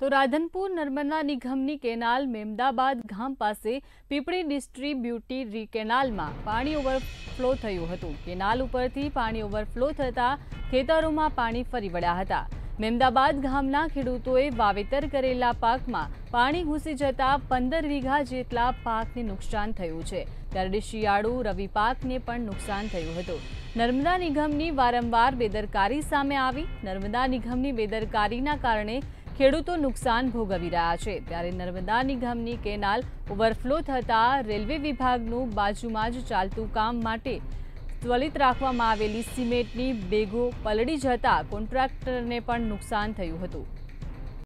તો રાધનપુર નર્મદા નિગમની કેનાલ મેમદાબાદ ગામ પાસે પીપળી ડિસ્ટ્રીબ્યુટરી કેનાલમાં પાણી ઓવરફ્લો થયું હતું. કેનાલ ઉપરથી પાણી ઓવરફ્લો થતાં ખેતરોમાં પાણી ફરી વળ્યા હતા. મેમદાબાદ ગામના ખેડૂતોએ વાવેતર કરેલા પાકમાં પાણી ઘૂસી જતા પંદર વીઘા જેટલા પાકને નુકસાન થયું છે. ત્યારે શિયાળુ રવિ પાકને પણ નુકસાન થયું હતું. નર્મદા નિગમની વારંવાર બેદરકારી સામે આવી. નર્મદા નિગમની બેદરકારીના કારણે ખેડૂતો નુકસાન ભોગવી રહ્યા છે. ત્યારે નર્મદા નિગમની કેનાલ ઓવરફ્લો થતાં રેલવે વિભાગનું બાજુમાં જ ચાલતું કામ માટે ત્વલિત રાખવામાં આવેલી સિમેન્ટની બેગો પલળી જતા કોન્ટ્રાક્ટરને પણ નુકસાન થયું હતું.